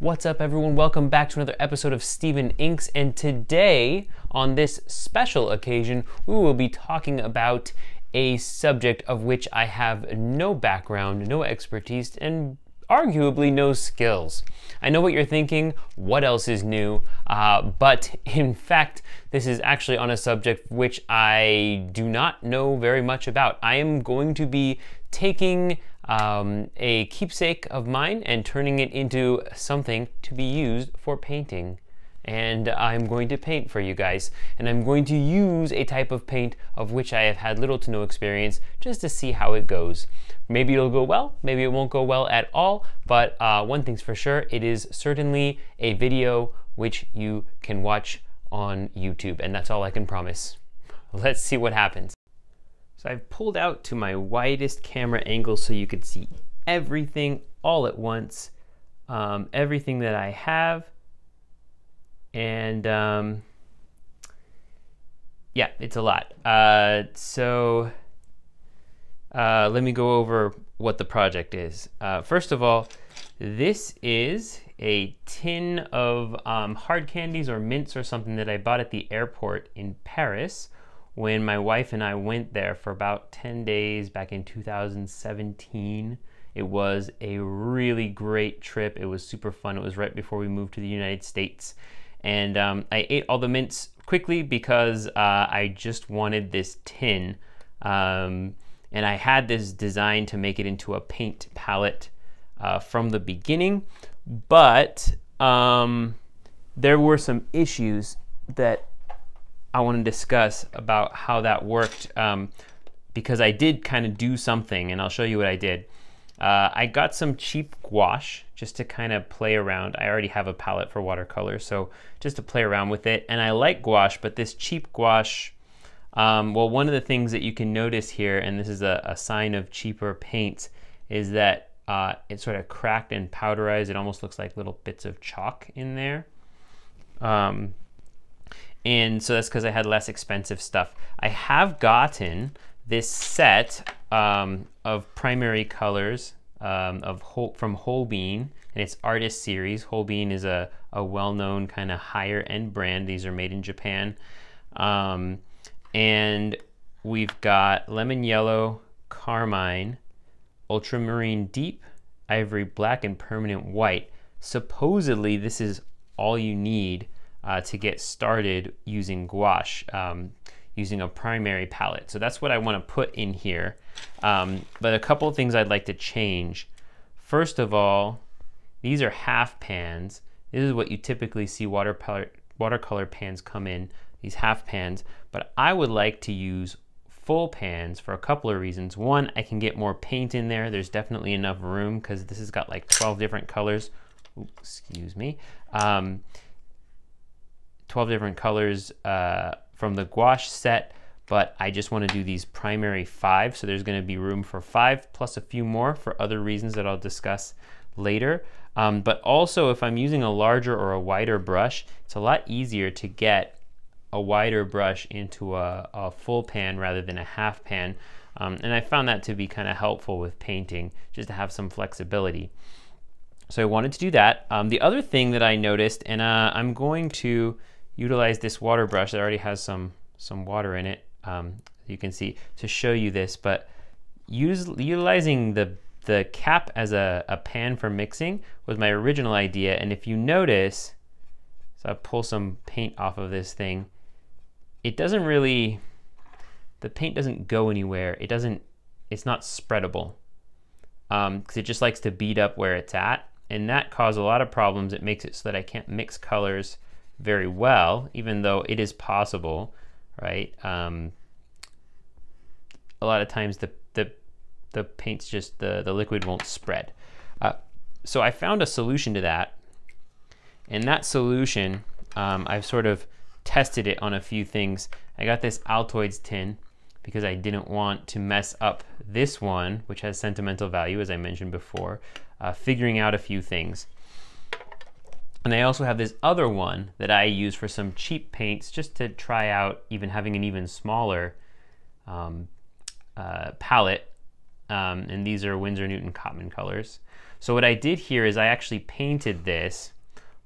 What's up, everyone? Welcome back to another episode of Stephen Inks. And today, on this special occasion, we will be talking about a subject of which I have no background, no expertise, and arguably no skills. I know what you're thinking, what else is new? Uh, but in fact, this is actually on a subject which I do not know very much about. I am going to be taking um, a keepsake of mine and turning it into something to be used for painting. And I'm going to paint for you guys. And I'm going to use a type of paint of which I have had little to no experience just to see how it goes. Maybe it'll go well, maybe it won't go well at all, but uh, one thing's for sure, it is certainly a video which you can watch on YouTube, and that's all I can promise. Let's see what happens. So I've pulled out to my widest camera angle so you could see everything all at once, um, everything that I have. And um, yeah, it's a lot. Uh, so uh, let me go over what the project is. Uh, first of all, this is a tin of um, hard candies or mints or something that I bought at the airport in Paris when my wife and I went there for about 10 days back in 2017. It was a really great trip. It was super fun. It was right before we moved to the United States. And um, I ate all the mints quickly because uh, I just wanted this tin. Um, and I had this design to make it into a paint palette uh, from the beginning. But um, there were some issues that I want to discuss about how that worked um, because I did kind of do something, and I'll show you what I did. Uh, I got some cheap gouache just to kind of play around. I already have a palette for watercolor, so just to play around with it. And I like gouache, but this cheap gouache, um, well, one of the things that you can notice here, and this is a, a sign of cheaper paints, is that uh, it's sort of cracked and powderized. It almost looks like little bits of chalk in there. Um, and so that's because I had less expensive stuff. I have gotten this set um, of primary colors um, of whole, from Holbein, and it's Artist Series. Holbein is a, a well-known kind of higher end brand. These are made in Japan. Um, and we've got Lemon Yellow, Carmine, Ultramarine Deep, Ivory Black, and Permanent White. Supposedly, this is all you need uh, to get started using gouache, um, using a primary palette. So that's what I want to put in here. Um, but a couple of things I'd like to change. First of all, these are half pans. This is what you typically see watercolor, watercolor pans come in, these half pans. But I would like to use full pans for a couple of reasons. One, I can get more paint in there. There's definitely enough room because this has got like 12 different colors. Ooh, excuse me. Um, 12 different colors uh, from the gouache set, but I just want to do these primary five. So there's going to be room for five plus a few more for other reasons that I'll discuss later. Um, but also if I'm using a larger or a wider brush, it's a lot easier to get a wider brush into a, a full pan rather than a half pan. Um, and I found that to be kind of helpful with painting, just to have some flexibility. So I wanted to do that. Um, the other thing that I noticed, and uh, I'm going to utilize this water brush that already has some, some water in it, um, you can see, to show you this, but use, utilizing the, the cap as a, a pan for mixing was my original idea, and if you notice, so I pull some paint off of this thing, it doesn't really, the paint doesn't go anywhere. It doesn't, it's not spreadable because um, it just likes to beat up where it's at. And that caused a lot of problems. It makes it so that I can't mix colors very well, even though it is possible, right? Um, a lot of times the, the, the paint's just, the, the liquid won't spread. Uh, so I found a solution to that. And that solution, um, I've sort of tested it on a few things. I got this Altoids tin because I didn't want to mess up this one, which has sentimental value, as I mentioned before, uh, figuring out a few things. And I also have this other one that I use for some cheap paints just to try out even having an even smaller um, uh, palette. Um, and these are Winsor Newton Cotman colors. So what I did here is I actually painted this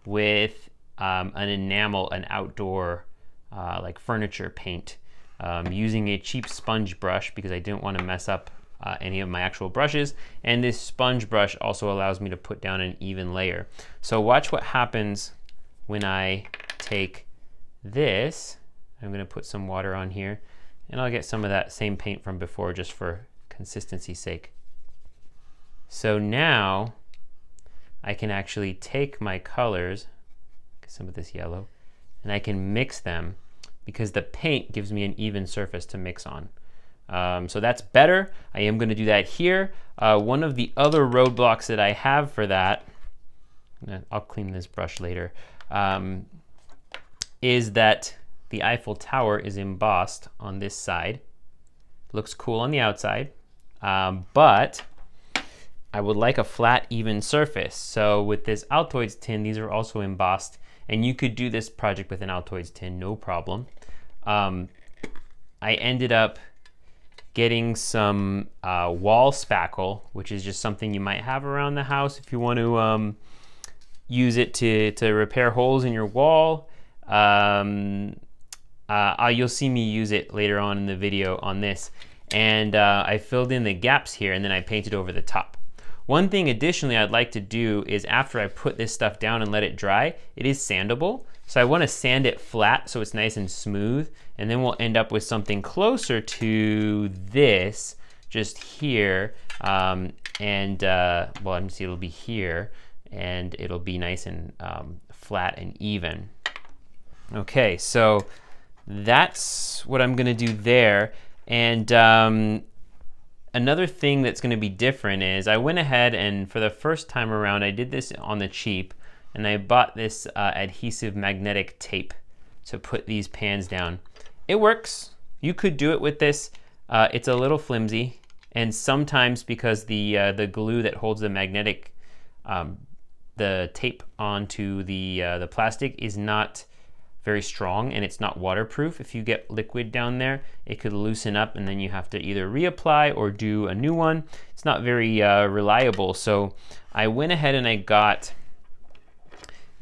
with um, an enamel, an outdoor uh, like furniture paint um, using a cheap sponge brush because I didn't want to mess up uh, any of my actual brushes. And this sponge brush also allows me to put down an even layer. So watch what happens when I take this. I'm going to put some water on here and I'll get some of that same paint from before just for consistency's sake. So now I can actually take my colors, some of this yellow, and I can mix them because the paint gives me an even surface to mix on. Um, so that's better. I am going to do that here. Uh, one of the other roadblocks that I have for that, I'll clean this brush later, um, is that the Eiffel Tower is embossed on this side. Looks cool on the outside, um, but I would like a flat, even surface. So with this Altoids tin, these are also embossed, and you could do this project with an Altoids tin, no problem. Um, I ended up getting some uh, wall spackle, which is just something you might have around the house if you want to um, use it to, to repair holes in your wall. Um, uh, you'll see me use it later on in the video on this. And uh, I filled in the gaps here and then I painted over the top. One thing additionally I'd like to do is after I put this stuff down and let it dry, it is sandable. So I want to sand it flat so it's nice and smooth. And then we'll end up with something closer to this just here. Um, and uh, well, I'm see it'll be here and it'll be nice and um, flat and even. Okay, so that's what I'm gonna do there. And um, another thing that's gonna be different is I went ahead and for the first time around, I did this on the cheap and I bought this uh, adhesive magnetic tape to put these pans down. It works. You could do it with this. Uh, it's a little flimsy and sometimes because the uh, the glue that holds the magnetic um, the tape onto the uh, the plastic is not very strong and it's not waterproof. If you get liquid down there, it could loosen up and then you have to either reapply or do a new one. It's not very uh, reliable. So I went ahead and I got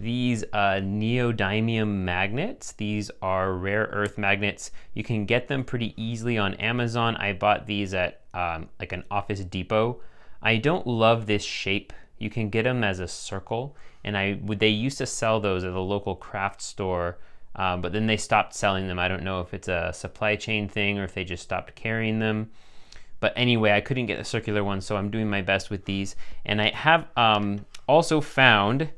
these uh, neodymium magnets. These are rare earth magnets. You can get them pretty easily on Amazon. I bought these at um, like an Office Depot. I don't love this shape. You can get them as a circle, and I would they used to sell those at a local craft store um, but then they stopped selling them. I don't know if it's a supply chain thing or if they just stopped carrying them. But anyway, I couldn't get the circular one, so I'm doing my best with these. And I have um, also found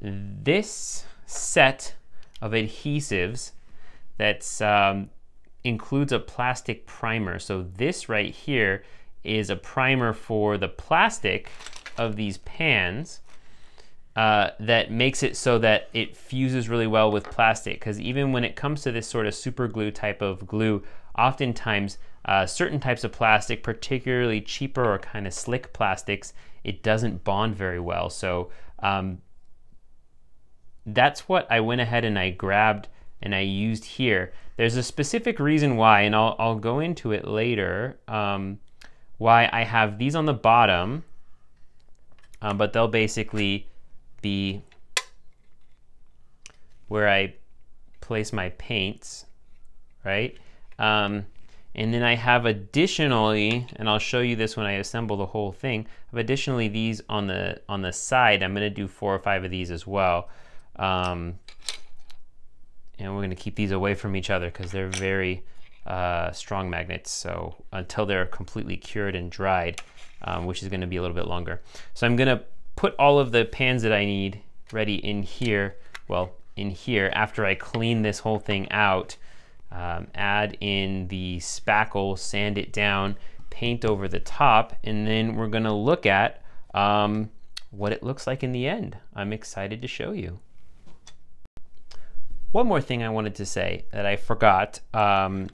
this set of adhesives that um, includes a plastic primer. So this right here is a primer for the plastic of these pans uh, that makes it so that it fuses really well with plastic. Because even when it comes to this sort of super glue type of glue, oftentimes uh, certain types of plastic, particularly cheaper or kind of slick plastics, it doesn't bond very well. So um, that's what I went ahead and I grabbed and I used here. There's a specific reason why, and I'll, I'll go into it later, um, why I have these on the bottom, um, but they'll basically be where I place my paints, right? Um, and then I have additionally, and I'll show you this when I assemble the whole thing, I have additionally these on the, on the side. I'm gonna do four or five of these as well. Um, and we're gonna keep these away from each other because they're very uh, strong magnets. So until they're completely cured and dried, um, which is gonna be a little bit longer. So I'm gonna put all of the pans that I need ready in here, well, in here after I clean this whole thing out. Um, add in the spackle, sand it down, paint over the top, and then we're gonna look at um, what it looks like in the end. I'm excited to show you. One more thing I wanted to say that I forgot. Um,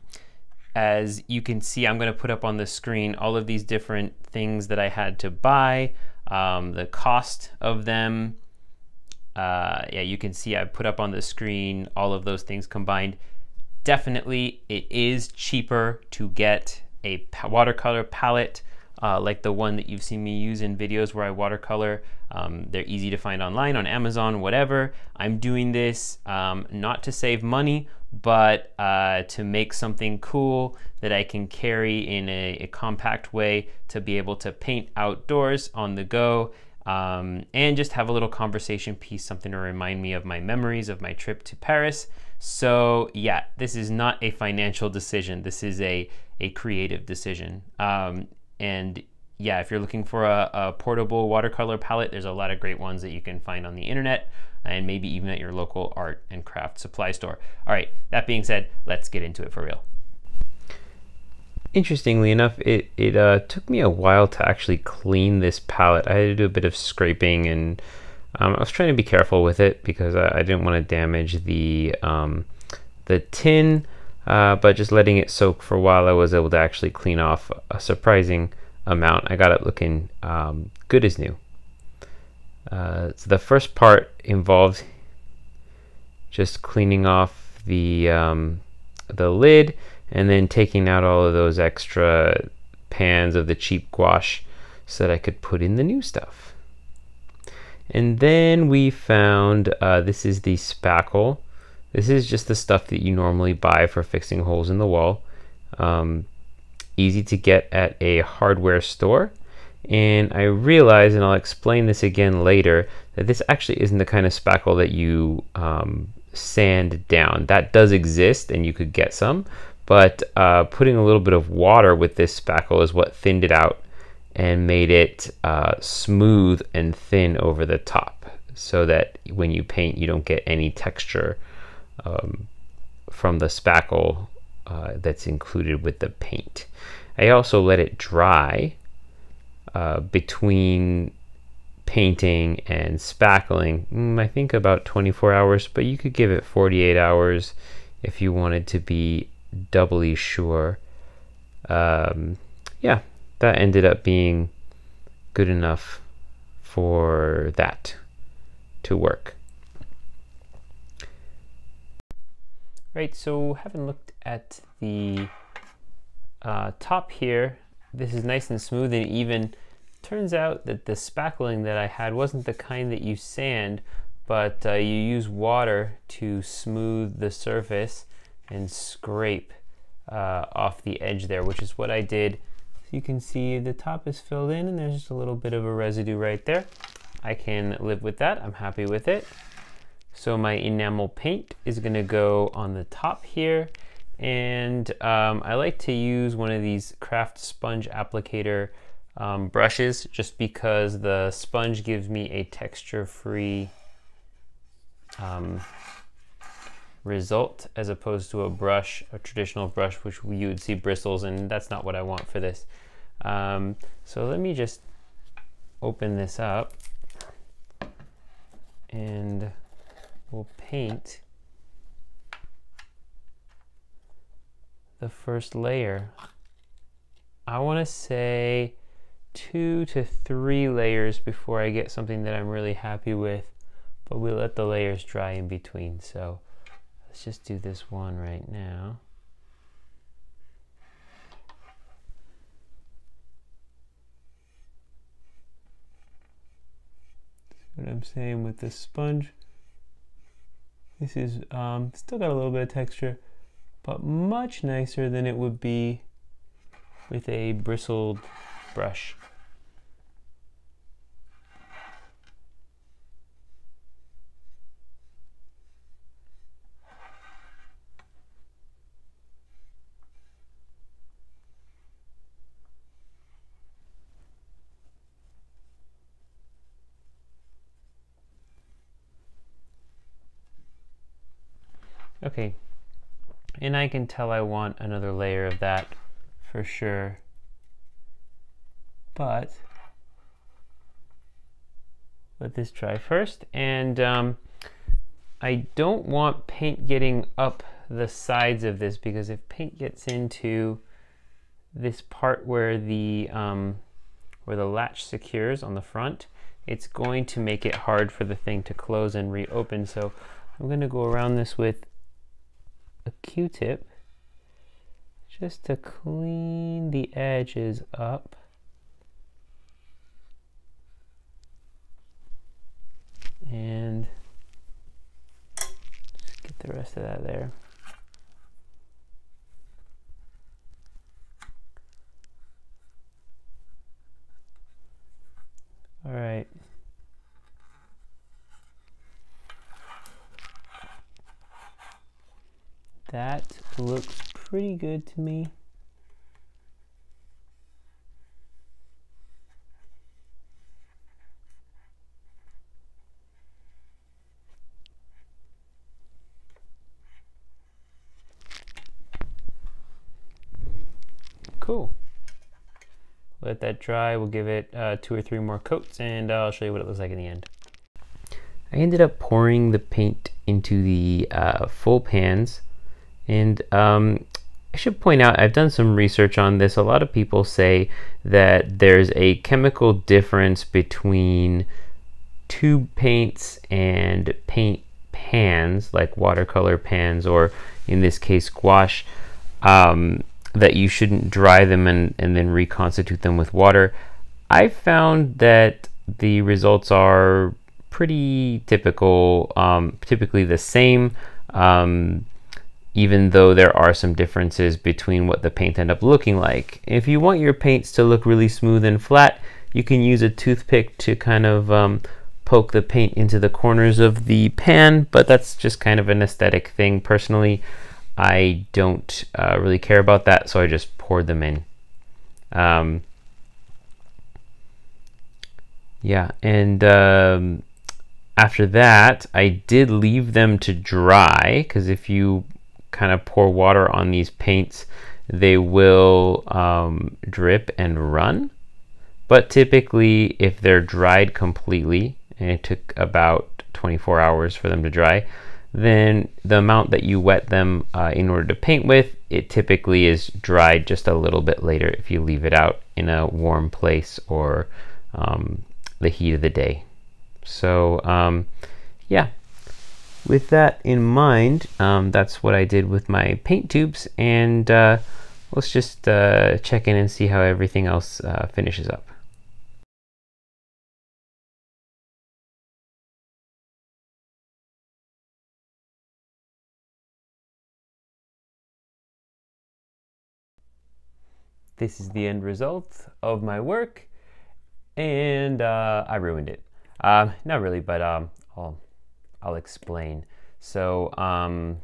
as you can see, I'm gonna put up on the screen all of these different things that I had to buy um, the cost of them. Uh, yeah, you can see I put up on the screen all of those things combined. Definitely, it is cheaper to get a watercolor palette uh, like the one that you've seen me use in videos where I watercolor. Um, they're easy to find online, on Amazon, whatever. I'm doing this um, not to save money, but uh, to make something cool that I can carry in a, a, compact way to be able to paint outdoors on the go um, and just have a little conversation piece, something to remind me of my memories of my trip to Paris. So yeah, this is not a financial decision. This is a, a creative decision. Um, and yeah, if you're looking for a, a, portable watercolor palette, there's a lot of great ones that you can find on the internet and maybe even at your local art and craft supply store. All right, that being said, let's get into it for real. Interestingly enough, it, it uh, took me a while to actually clean this palette. I had to do a bit of scraping and um, I was trying to be careful with it because I, I didn't want to damage the, um, the tin, uh, but just letting it soak for a while, I was able to actually clean off a surprising amount. I got it looking um, good as new. Uh, so the first part involves just cleaning off the um, the lid and then taking out all of those extra pans of the cheap gouache so that I could put in the new stuff. And then we found uh, this is the spackle. This is just the stuff that you normally buy for fixing holes in the wall. Um, easy to get at a hardware store. And I realize, and I'll explain this again later, that this actually isn't the kind of spackle that you um, sand down. That does exist and you could get some, but uh, putting a little bit of water with this spackle is what thinned it out and made it uh, smooth and thin over the top so that when you paint you don't get any texture um, from the spackle uh, that's included with the paint. I also let it dry uh, between painting and spackling, mm, I think about 24 hours, but you could give it 48 hours if you wanted to be doubly sure. Um, yeah, that ended up being good enough for that to work. Right, so having looked at the uh, top here, this is nice and smooth and even. Turns out that the spackling that I had wasn't the kind that you sand, but uh, you use water to smooth the surface and scrape uh, off the edge there, which is what I did. So you can see the top is filled in and there's just a little bit of a residue right there. I can live with that, I'm happy with it. So my enamel paint is gonna go on the top here. And um, I like to use one of these craft sponge applicator um, brushes just because the sponge gives me a texture free um, result as opposed to a brush, a traditional brush which you would see bristles and that's not what I want for this. Um, so let me just open this up. And we'll paint the first layer. I want to say two to three layers before I get something that I'm really happy with, but we let the layers dry in between. So let's just do this one right now. what I'm saying with the sponge. This is um, still got a little bit of texture, but much nicer than it would be with a bristled brush. Okay, and I can tell I want another layer of that for sure. But let this dry first. And um, I don't want paint getting up the sides of this because if paint gets into this part where the um, where the latch secures on the front, it's going to make it hard for the thing to close and reopen. So I'm going to go around this with a q-tip just to clean the edges up. And get the rest of that there. All right. That looks pretty good to me. Cool. Let that dry. We'll give it uh, two or three more coats and uh, I'll show you what it looks like in the end. I ended up pouring the paint into the uh, full pans and um, I should point out I've done some research on this. A lot of people say that there's a chemical difference between tube paints and paint pans like watercolor pans or in this case gouache. Um, that you shouldn't dry them and, and then reconstitute them with water. I found that the results are pretty typical, um, typically the same, um, even though there are some differences between what the paint end up looking like. If you want your paints to look really smooth and flat, you can use a toothpick to kind of um, poke the paint into the corners of the pan, but that's just kind of an aesthetic thing. Personally, I don't uh, really care about that, so I just poured them in. Um, yeah, and um, after that, I did leave them to dry because if you kind of pour water on these paints, they will um, drip and run. But typically, if they're dried completely, and it took about 24 hours for them to dry, then the amount that you wet them uh, in order to paint with, it typically is dried just a little bit later if you leave it out in a warm place or um, the heat of the day. So um, yeah, with that in mind, um, that's what I did with my paint tubes and uh, let's just uh, check in and see how everything else uh, finishes up. this is the end result of my work and uh, I ruined it. Um, not really, but um, I'll, I'll explain. So um,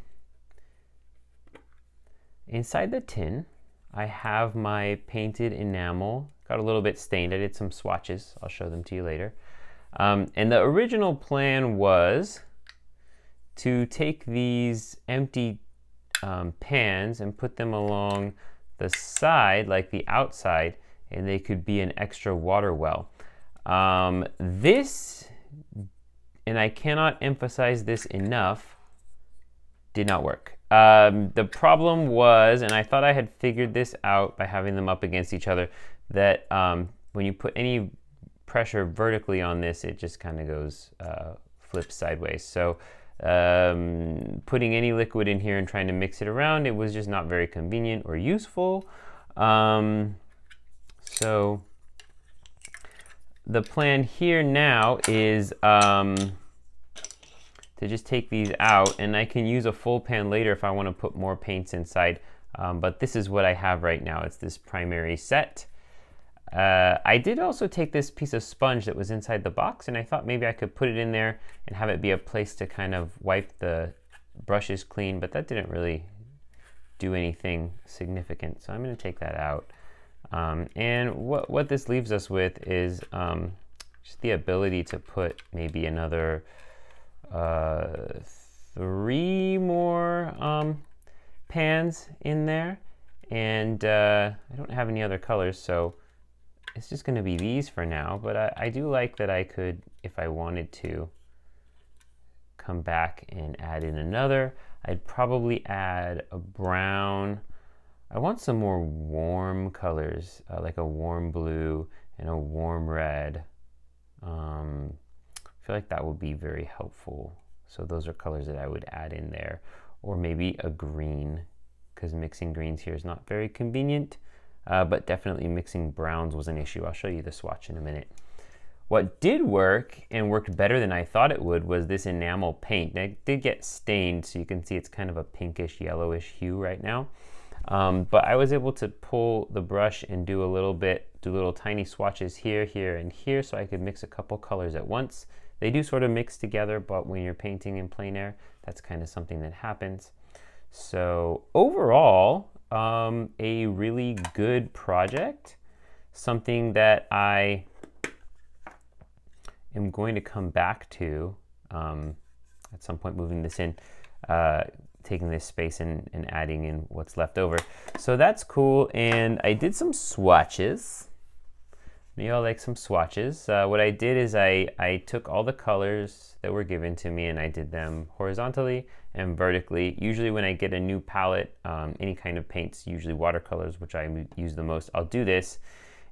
inside the tin, I have my painted enamel. Got a little bit stained. I did some swatches. I'll show them to you later. Um, and the original plan was to take these empty um, pans and put them along the side, like the outside, and they could be an extra water well. Um, this, and I cannot emphasize this enough, did not work. Um, the problem was, and I thought I had figured this out by having them up against each other, that um, when you put any pressure vertically on this, it just kind of goes uh, flips sideways. So um, putting any liquid in here and trying to mix it around, it was just not very convenient or useful. Um, so the plan here now is um, to just take these out and I can use a full pan later if I want to put more paints inside. Um, but this is what I have right now. It's this primary set. Uh, I did also take this piece of sponge that was inside the box and I thought maybe I could put it in there and have it be a place to kind of wipe the brushes clean, but that didn't really do anything significant. So I'm going to take that out. Um, and what, what this leaves us with is um, just the ability to put maybe another uh, three more um, pans in there. And uh, I don't have any other colors, so it's just going to be these for now, but I, I, do like that I could, if I wanted to, come back and add in another. I'd probably add a brown. I want some more warm colors, uh, like a warm blue and a warm red. Um, I feel like that would be very helpful. So those are colors that I would add in there. Or maybe a green, because mixing greens here is not very convenient uh, but definitely mixing browns was an issue. I'll show you the swatch in a minute. What did work and worked better than I thought it would was this enamel paint. It did get stained, so you can see it's kind of a pinkish yellowish hue right now. Um, but I was able to pull the brush and do a little bit, do little tiny swatches here, here, and here so I could mix a couple colors at once. They do sort of mix together, but when you're painting in plein air, that's kind of something that happens. So overall, um, a really good project, something that I am going to come back to um, at some point moving this in. Uh, taking this space and, and adding in what's left over. So that's cool. And I did some swatches. You I'll like some swatches. Uh, what I did is I, I took all the colors that were given to me and I did them horizontally and vertically. Usually when I get a new palette, um, any kind of paints, usually watercolors, which I use the most, I'll do this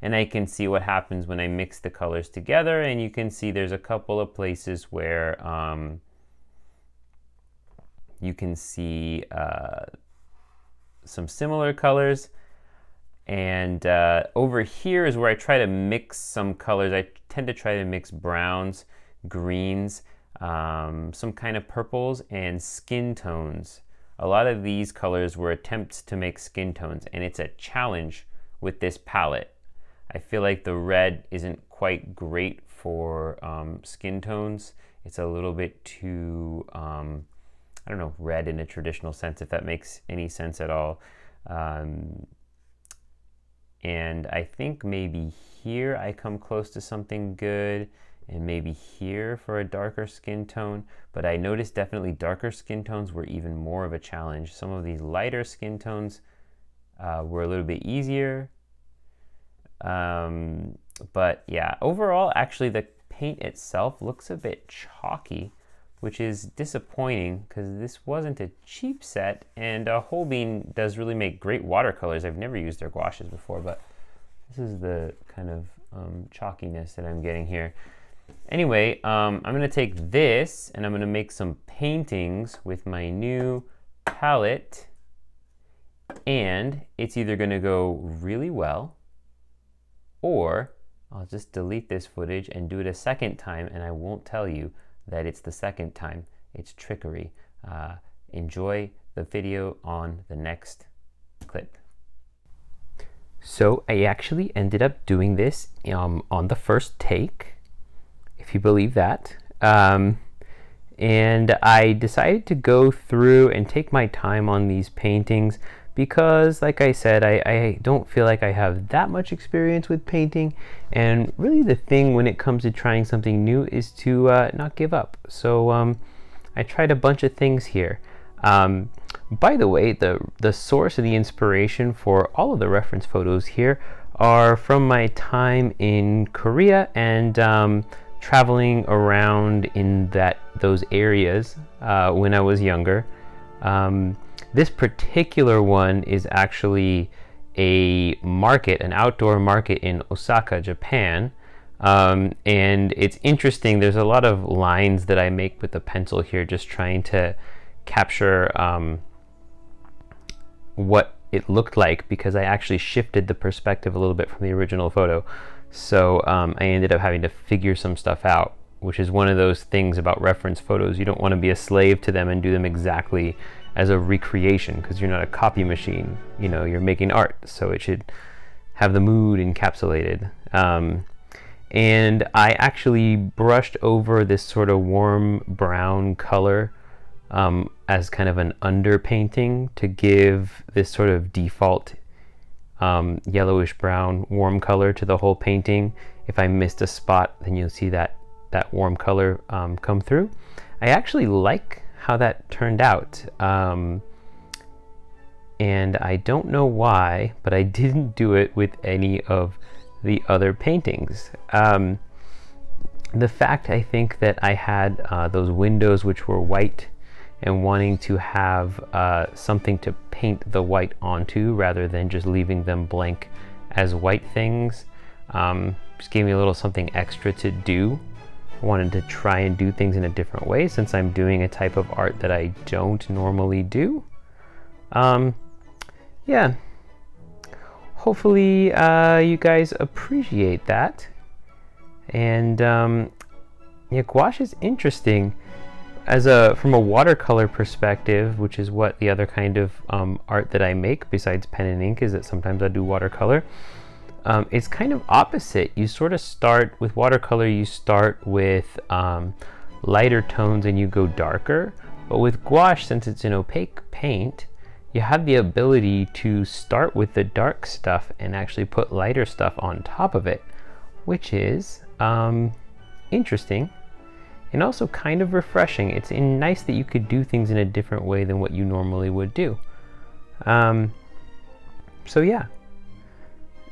and I can see what happens when I mix the colors together and you can see there's a couple of places where um, you can see uh, some similar colors. And uh, over here is where I try to mix some colors. I tend to try to mix browns, greens, um, some kind of purples, and skin tones. A lot of these colors were attempts to make skin tones, and it's a challenge with this palette. I feel like the red isn't quite great for um, skin tones. It's a little bit too um, I don't know, red in a traditional sense, if that makes any sense at all. Um, and I think maybe here I come close to something good and maybe here for a darker skin tone, but I noticed definitely darker skin tones were even more of a challenge. Some of these lighter skin tones uh, were a little bit easier. Um, but yeah, overall, actually the paint itself looks a bit chalky which is disappointing because this wasn't a cheap set and uh, Holbein does really make great watercolors. I've never used their gouaches before, but this is the kind of um, chalkiness that I'm getting here. Anyway, um, I'm going to take this and I'm going to make some paintings with my new palette and it's either going to go really well or I'll just delete this footage and do it a second time and I won't tell you that it's the second time. It's trickery. Uh, enjoy the video on the next clip. So I actually ended up doing this um, on the first take, if you believe that. Um, and I decided to go through and take my time on these paintings because like I said I, I, don't feel like I have that much experience with painting. And really the thing when it comes to trying something new is to uh, not give up. So um, I tried a bunch of things here. Um, by the way the the source of the inspiration for all of the reference photos here are from my time in Korea and um, traveling around in that those areas uh, when I was younger. Um, this particular one is actually a market, an outdoor market in Osaka, Japan. Um, and it's interesting, there's a lot of lines that I make with the pencil here, just trying to capture um, what it looked like because I actually shifted the perspective a little bit from the original photo. So um, I ended up having to figure some stuff out, which is one of those things about reference photos. You don't want to be a slave to them and do them exactly as a recreation because you're not a copy machine. You know, you're making art, so it should have the mood encapsulated. Um, and I actually brushed over this sort of warm brown color um, as kind of an underpainting to give this sort of default um, yellowish brown warm color to the whole painting. If I missed a spot, then you'll see that that warm color um, come through. I actually like how that turned out. Um, and I don't know why, but I didn't do it with any of the other paintings. Um, the fact I think that I had uh, those windows which were white and wanting to have uh, something to paint the white onto rather than just leaving them blank as white things um, just gave me a little something extra to do wanted to try and do things in a different way since I'm doing a type of art that I don't normally do. Um, yeah, hopefully uh, you guys appreciate that. And um, yeah, gouache is interesting as a from a watercolor perspective, which is what the other kind of um, art that I make besides pen and ink is that sometimes I do watercolor. Um, it's kind of opposite. You sort of start with watercolor. You start with um, lighter tones and you go darker. But with gouache, since it's an opaque paint, you have the ability to start with the dark stuff and actually put lighter stuff on top of it, which is um, interesting and also kind of refreshing. It's nice that you could do things in a different way than what you normally would do. Um, so yeah,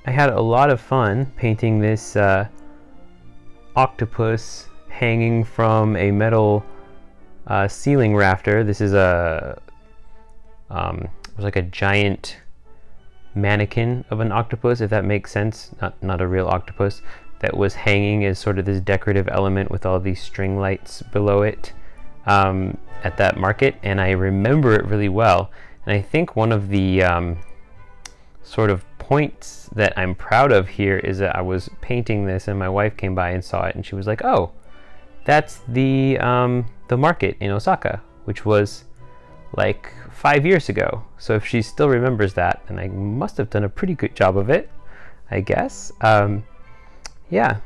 I had a lot of fun painting this uh, octopus hanging from a metal uh, ceiling rafter. This is a um, it was like a giant mannequin of an octopus, if that makes sense. Not not a real octopus that was hanging as sort of this decorative element with all these string lights below it um, at that market, and I remember it really well. And I think one of the um, sort of points that I'm proud of here is that I was painting this, and my wife came by and saw it, and she was like, "Oh, that's the um, the market in Osaka, which was like five years ago. So if she still remembers that, then I must have done a pretty good job of it, I guess. Um, yeah,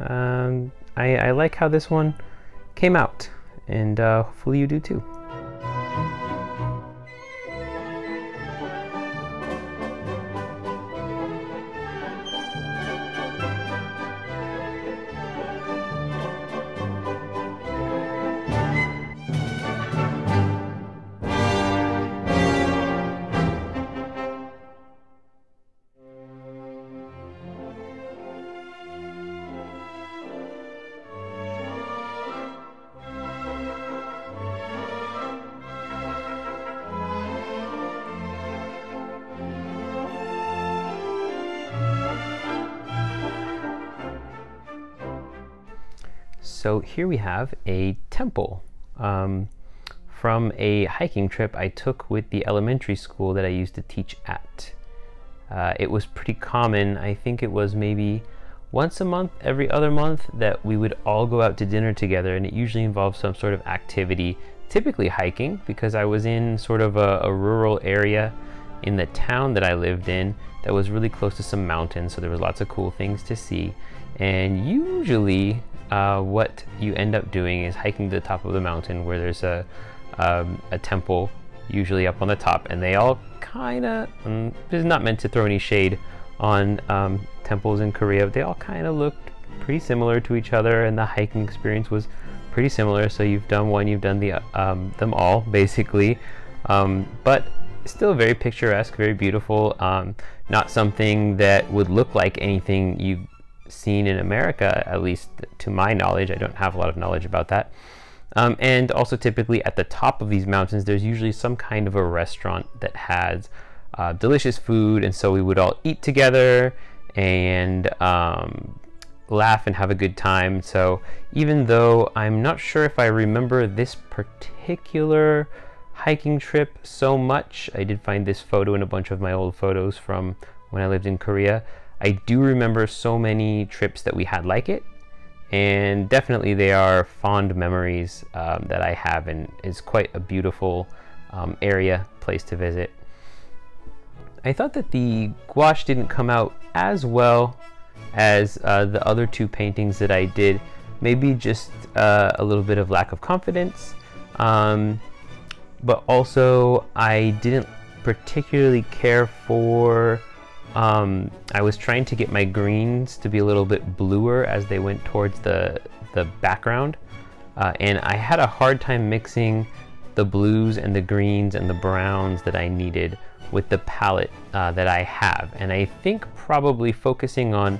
um, I, I, like how this one came out, and uh, hopefully you do too. So here we have a temple um, from a hiking trip I took with the elementary school that I used to teach at. Uh, it was pretty common, I think it was maybe once a month, every other month, that we would all go out to dinner together and it usually involved some sort of activity, typically hiking because I was in sort of a, a rural area in the town that I lived in that was really close to some mountains, so there was lots of cool things to see. And usually uh, what you end up doing is hiking to the top of the mountain where there's a, um, a temple usually up on the top and they all kind of um, this is not meant to throw any shade on um, temples in korea they all kind of looked pretty similar to each other and the hiking experience was pretty similar. So you've done one you've done the um, them all basically. Um, but still very picturesque very beautiful um, not something that would look like anything you seen in America, at least to my knowledge. I don't have a lot of knowledge about that. Um, and also, typically at the top of these mountains, there's usually some kind of a restaurant that has uh, delicious food, and so we would all eat together and um, laugh and have a good time. So, even though I'm not sure if I remember this particular hiking trip so much, I did find this photo in a bunch of my old photos from when I lived in Korea. I do remember so many trips that we had like it, and definitely they are fond memories um, that I have, and it's quite a beautiful um, area, place to visit. I thought that the gouache didn't come out as well as uh, the other two paintings that I did. Maybe just uh, a little bit of lack of confidence, um, but also I didn't particularly care for um, I was trying to get my greens to be a little bit bluer as they went towards the, the background. Uh, and I had a hard time mixing the blues and the greens and the browns that I needed with the palette uh, that I have. And I think probably focusing on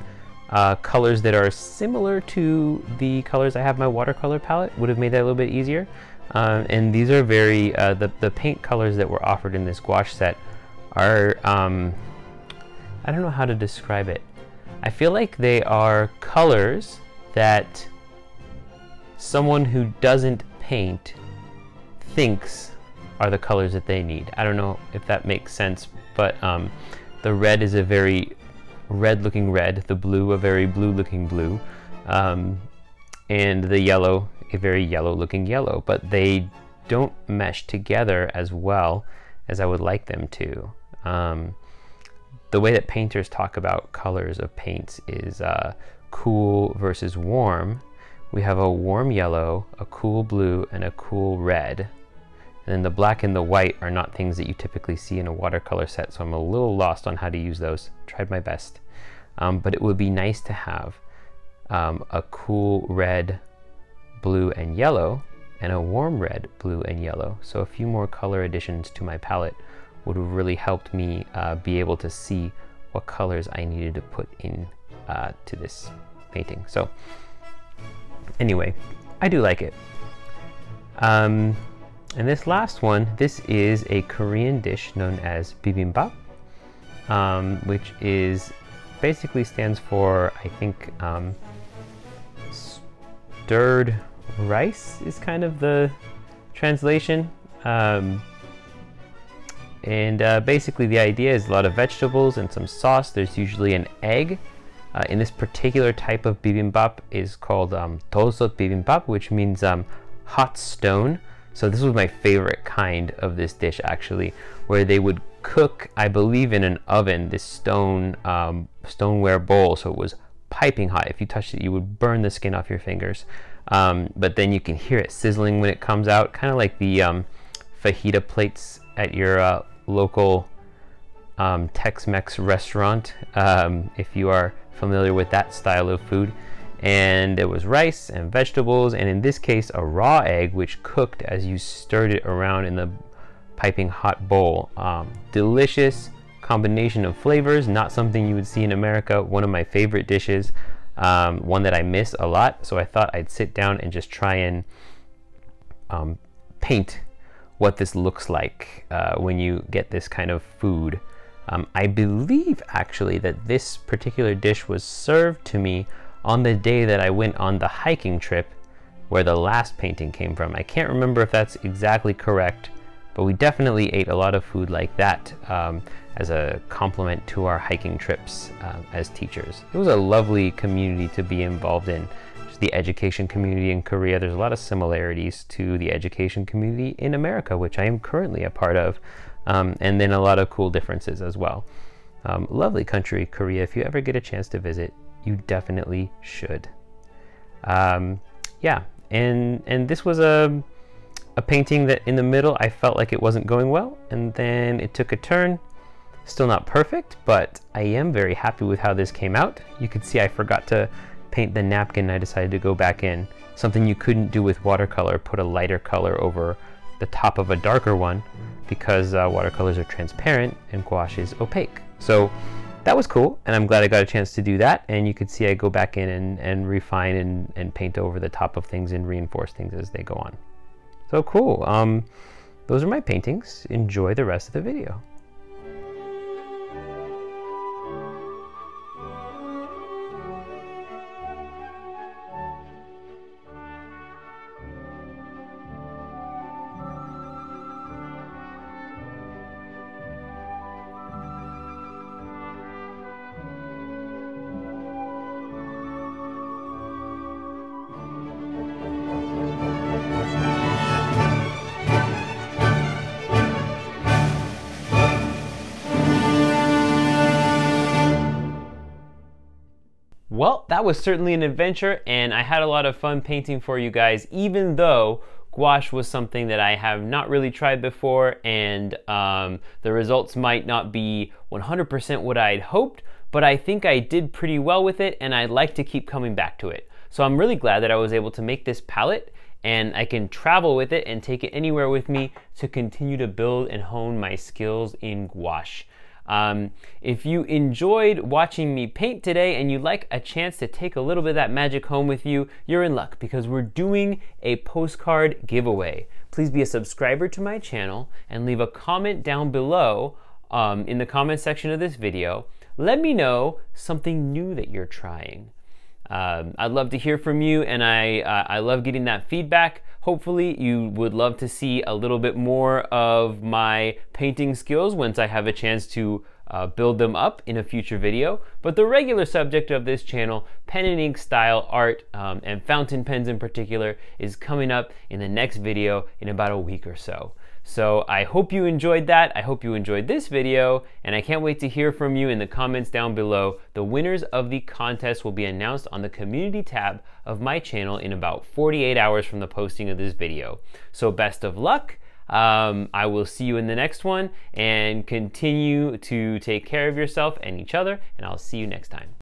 uh, colors that are similar to the colors I have my watercolor palette would have made that a little bit easier. Um, and these are very, uh, the, the paint colors that were offered in this gouache set are um, I don't know how to describe it. I feel like they are colors that someone who doesn't paint thinks are the colors that they need. I don't know if that makes sense, but um, the red is a very red looking red, the blue a very blue looking blue, Um, and the yellow, a very yellow looking yellow, but they don't mesh together as well as I would like them to. Um, the way that painters talk about colors of paints is uh, cool versus warm. We have a warm yellow, a cool blue, and a cool red. And then the black and the white are not things that you typically see in a watercolor set, so I'm a little lost on how to use those. Tried my best. Um, but it would be nice to have um, a cool red, blue, and yellow, and a warm red, blue, and yellow. So a few more color additions to my palette would have really helped me uh, be able to see what colors I needed to put in uh, to this painting. So anyway, I do like it. Um, and this last one, this is a Korean dish known as bibimbap, um, which is basically stands for, I think, um, stirred rice is kind of the translation. Um, and uh, basically the idea is a lot of vegetables and some sauce. There's usually an egg. Uh, in this particular type of bibimbap is called um, bibimbap, which means um, hot stone. So this was my favorite kind of this dish actually, where they would cook, I believe in an oven, this stone um, stoneware bowl. So it was piping hot. If you touched it, you would burn the skin off your fingers. Um, but then you can hear it sizzling when it comes out, kind of like the um, fajita plates at your uh, local um, Tex-Mex restaurant, um, if you are familiar with that style of food. And there was rice and vegetables, and in this case, a raw egg, which cooked as you stirred it around in the piping hot bowl. Um, delicious combination of flavors, not something you would see in America. One of my favorite dishes, um, one that I miss a lot. So I thought I'd sit down and just try and um, paint what this looks like uh, when you get this kind of food. Um, I believe actually that this particular dish was served to me on the day that I went on the hiking trip where the last painting came from. I can't remember if that's exactly correct, but we definitely ate a lot of food like that um, as a complement to our hiking trips um, as teachers. It was a lovely community to be involved in the education community in Korea, there's a lot of similarities to the education community in America, which I am currently a part of, um, and then a lot of cool differences as well. Um, lovely country, Korea. If you ever get a chance to visit, you definitely should. Um, yeah, and and this was a a painting that in the middle I felt like it wasn't going well, and then it took a turn. Still not perfect, but I am very happy with how this came out. You can see I forgot to paint the napkin, I decided to go back in. Something you couldn't do with watercolor, put a lighter color over the top of a darker one because uh, watercolors are transparent and gouache is opaque. So that was cool, and I'm glad I got a chance to do that. And you could see I go back in and, and refine and, and paint over the top of things and reinforce things as they go on. So cool. Um, those are my paintings. Enjoy the rest of the video. That was certainly an adventure, and I had a lot of fun painting for you guys, even though gouache was something that I have not really tried before, and um, the results might not be 100% what I'd hoped, but I think I did pretty well with it, and I'd like to keep coming back to it. So I'm really glad that I was able to make this palette, and I can travel with it and take it anywhere with me to continue to build and hone my skills in gouache. Um, if you enjoyed watching me paint today and you'd like a chance to take a little bit of that magic home with you, you're in luck because we're doing a postcard giveaway. Please be a subscriber to my channel and leave a comment down below um, in the comment section of this video. Let me know something new that you're trying. Um, I'd love to hear from you, and I, uh, I love getting that feedback. Hopefully, you would love to see a little bit more of my painting skills once I have a chance to uh, build them up in a future video. But the regular subject of this channel, pen and ink style art um, and fountain pens in particular, is coming up in the next video in about a week or so. So I hope you enjoyed that. I hope you enjoyed this video, and I can't wait to hear from you in the comments down below. The winners of the contest will be announced on the community tab of my channel in about 48 hours from the posting of this video. So best of luck. Um, I will see you in the next one and continue to take care of yourself and each other, and I'll see you next time.